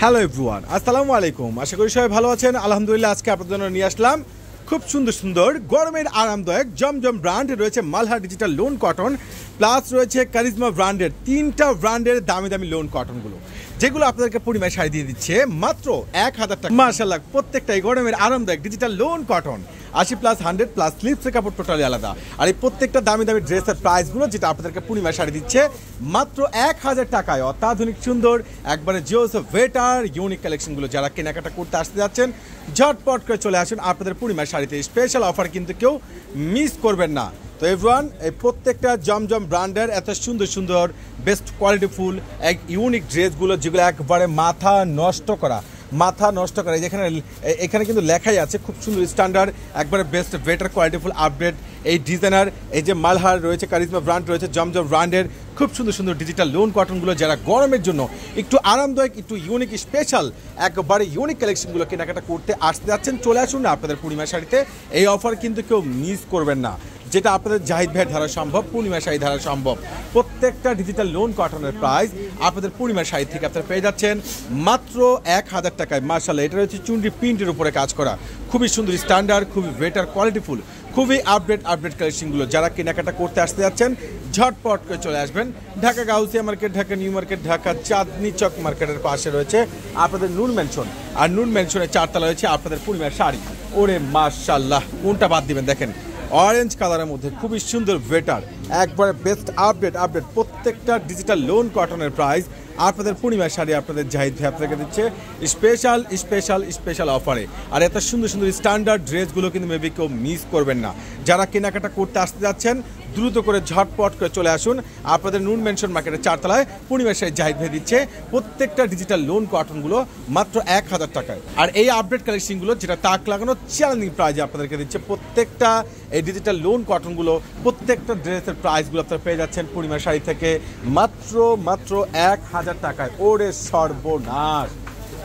Hello everyone আসসালামু আলাইকুম আশা করি সবাই ভালো আছেন। আলহামদুলিল্লাহ, আজকে আপনাদের জন্য নিয়ে আসলাম খুব সুন্দর সুন্দর, গরমের আরামদায়ক, জমজম ব্র্যান্ড রয়েছে Malha digital lawn cotton plus রয়েছে কারিজমা ব্র্যান্ডের তিনটা ব্র্যান্ডের দামি দামি লোন কটনগুলো যেগুলো আপনাদেরকে পরিমায় শাড়ি দিয়ে দিচ্ছে মাত্র এক হাজার টাকা। মার্শাল্লাহ প্রত্যেকটাই গরমের আরামদায়ক ডিজিটাল লোন কটন আশি প্লাস হান্ড্রেড প্লাস স্লিপসের কাপড় টোটালি আলাদা। আর এই প্রত্যেকটা দামি দামি ড্রেসের প্রাইসগুলো যেটা আপনাদেরকে পূর্ণিমা শাড়ি দিচ্ছে, মাত্র এক হাজার টাকায়। অত্যাধুনিক সুন্দর, একবারে জিওস ভেটার ইউনিক কালেকশনগুলো যারা কেনাকাটা করতে আসতে যাচ্ছেন, ঝটপট করে চলে আসুন আপনাদের পূর্ণিমা শাড়িতে। স্পেশাল অফার কিন্তু কেউ মিস করবেন না। তো এভরিওয়ান এই প্রত্যেকটা জমজম ব্র্যান্ডের এত সুন্দর সুন্দর বেস্ট কোয়ালিটি ফুল, এক ইউনিক ড্রেসগুলো যেগুলো একবারে মাথা নষ্ট করা। মাথা নষ্ট করে। যেখানে এখানে কিন্তু লেখাই আছে খুব সুন্দর স্ট্যান্ডার্ড একবারে বেস্ট বেটার কোয়ালিটিফুল আপডেট এই ডিজাইনার এই যে মালহার রয়েছে কারিজমা ব্র্যান্ড রয়েছে, জমজম ব্র্যান্ডের খুব সুন্দর সুন্দর ডিজিটাল লোন কটনগুলো যারা গরমের জন্য একটু আরামদায়ক, একটু ইউনিক স্পেশাল একবারে ইউনিক কালেকশনগুলো কেনাকাটা করতে আসতে যাচ্ছেন, চলে আসুন না আপনাদের পূর্ণিমা শাড়িতে। এই অফার কিন্তু কেউ মিস করবেন না। যেটা আপনাদের জাহিদ ভাইয়ের ধারা সম্ভব পূর্ণিমা শাড়ি ধারা সম্ভব। প্রত্যেকটা ডিজিটাল লোন কটনের প্রাইস আপনাদের পূর্ণিমা শাড়ি থেকে আপনারা পেয়ে যাচ্ছেন। মাত্র এক হাজার টাকায় মার্শাল এটা রয়েছে চুনরি প্রিন্টের উপরে কাজ করা। খুবই সুন্দর স্ট্যান্ডার্ড খুবই বেটার কোয়ালিটিফুল খুবই আপডেট আপডেট কালেকশনগুলো যারা কেনাকাটা করতে আসতে যাচ্ছেন, ঝটপট করে চলে আসবেন। Dhaka Gausia market, Dhaka new market, Dhaka Chandni Chowk মার্কেটের পাশে রয়েছে আপনাদের নুন মেনশন আর নুন মেনশনের চারতলা রয়েছে আপনাদের পূর্ণিমার শাড়ি। ওরে মার্শাল্লাহ কোনটা বাদ দিবেন দেখেন। অরেঞ্জ কালারের মধ্যে খুবই সুন্দর ভেটার একবারে বেস্ট আপডেট আপডেট প্রত্যেকটা ডিজিটাল লোন কটনের প্রাইস আপনাদের পূর্ণিমা শাড়ি আপনাদের জাহিদ ভাই আপনাকে দিচ্ছে। স্পেশাল স্পেশাল স্পেশাল অফারে আর এত সুন্দর সুন্দর স্ট্যান্ডার্ড ড্রেসগুলো কিন্তু মেবি কেউ মিস করবেন না। যারা কেনাকাটা করতে আসতে যাচ্ছেন দ্রুত করে ঝটপট করে চলে আসুন। আপনাদের নুন মেনশন মার্কেটের চারতলায়। পূর্ণিমা শাড়ি জাহিদ ভাই দিচ্ছে, প্রত্যেকটা ডিজিটাল লোন কটনগুলো মাত্র এক হাজার টাকায়। আর এই আপডেট কালেকশনগুলো যেটা তাক লাগানো চ্যালেঞ্জিং প্রাইজে আপনাদেরকে দিচ্ছে, প্রত্যেকটা এই ডিজিটাল লোন কটনগুলো প্রত্যেকটা ড্রেসের প্রাইসগুলো আপনারা পেয়ে যাচ্ছেন পূর্ণিমা শাড়ি থেকে। মাত্র মাত্র এক হাজার টাকায়। ওরে সর্বনাশ!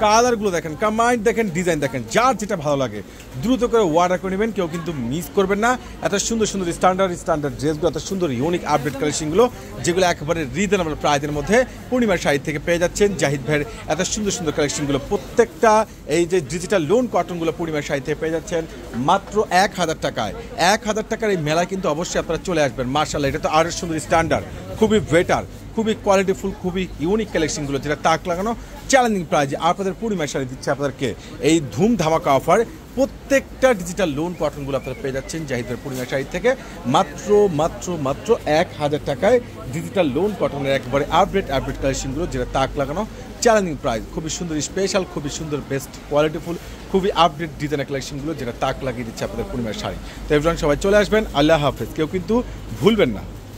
কালারগুলো দেখেন কামাইন্ড দেখেন ডিজাইন দেখেন, যার যেটা ভালো লাগে। দ্রুত করে অর্ডার করে নেবেন, কেউ কিন্তু মিস করবেন না। এত সুন্দর সুন্দর স্ট্যান্ডার্ড স্ট্যান্ডার্ড ড্রেসগুলো এত সুন্দর ইউনিক আপডেট কালেকশনগুলো যেগুলো একেবারে রিজনেবল প্রাইজের মধ্যে পূর্ণিমার শাড়ি থেকে পেয়ে যাচ্ছেন জাহিদ ভাইয়ের এত সুন্দর সুন্দর কালেকশনগুলো প্রত্যেকটা এই যে ডিজিটাল লোন কটনগুলো পূর্ণিমার শাড়ি থেকে পেয়ে যাচ্ছেন মাত্র এক হাজার টাকায়। এক হাজার টাকার এই মেলায় কিন্তু অবশ্যই আপনারা চলে আসবেন। মার্শাল এটা তো আরও সুন্দর স্ট্যান্ডার্ড খুবই বেটার খুবই কোয়ালিটিফুল খুবই ইউনিক কালেকশনগুলো যেটা তাক লাগানো চ্যালেঞ্জিং প্রাইজে আপনাদের পূর্ণিমা শাড়ি দিচ্ছে আপনাদেরকে। এই ধুম ধামাকা অফার প্রত্যেকটা ডিজিটাল লোন কটনগুলো আপনারা পেয়ে যাচ্ছেন জাহিদের পূর্ণিমা শাড়ি থেকে। মাত্র মাত্র মাত্র এক হাজার টাকায় ডিজিটাল লোন কটনের একবারে আপডেট আপডেট কালেকশনগুলো যেটা তাক লাগানো। চ্যালেঞ্জিং প্রাইস খুবই সুন্দর স্পেশাল খুবই সুন্দর বেস্ট কোয়ালিটিফুল খুবই আপডেট ডিজাইনের কালেকশনগুলো যেটা তাক লাগিয়ে দিচ্ছে আপনাদের পূর্ণিমার শাড়ি। তো এভরিওয়ান সবাই চলে আসবেন, আল্লাহ হাফেজ। কেউ কিন্তু ভুলবেন না।